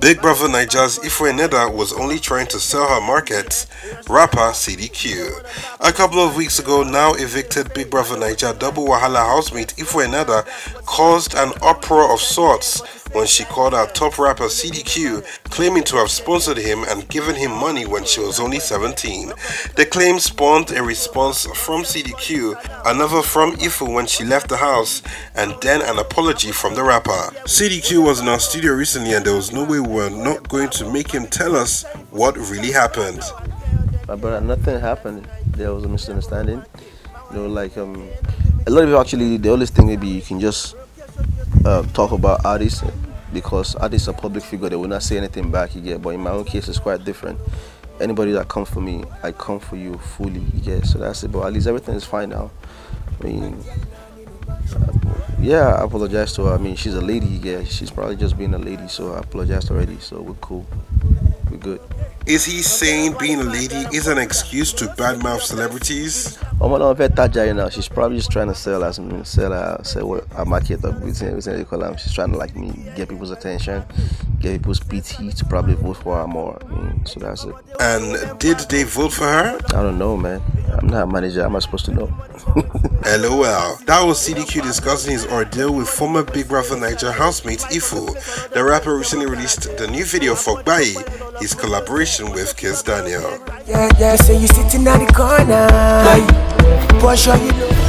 Big Brother Naija's Ifu Ennada was only trying to sell her market, rapper CDQ. A couple of weeks ago, now evicted Big Brother Naija double Wahala housemate Ifu Ennada caused an uproar of sorts when she called out top rapper CDQ, claiming to have sponsored him and given him money when she was only 17. The claim spawned a response from CDQ, another from Ifu when she left the house, and then an apology from the rapper. CDQ was in our studio recently and there was no way we were not going to make him tell us what really happened. My brother, nothing happened. There was a misunderstanding. You know, like um, a lot of people actually they always think maybe you can just uh, talk about artists because artists a public figure. They will not say anything back. You get, but in my own case, it's quite different. Anybody that comes for me, I come for you fully. You get, so that's it. But at least everything is fine now. I mean, yeah, I apologize to her. I mean, she's a lady. Yeah, she's probably just being a lady. So I apologize already. So we're cool. We're good. Is he saying being a lady is an excuse to badmouth celebrities? Oh my god, Taja, you know, she's probably just trying to sell us, sell her, sell what a market of everything, everything call them. She's trying to like me, get people's attention, get people's PT to probably vote for her more. I mean, so that's it. And did they vote for her? I don't know, man. I'm not a manager. How am I supposed to know? LOL. That was CDQ discussing his ordeal with former Big Brother Naija housemate Ifu. The rapper recently released the new video for Bai, his collaboration with Kiss Daniel. Yeah, yeah, so you sitting at the corner. For sure you know.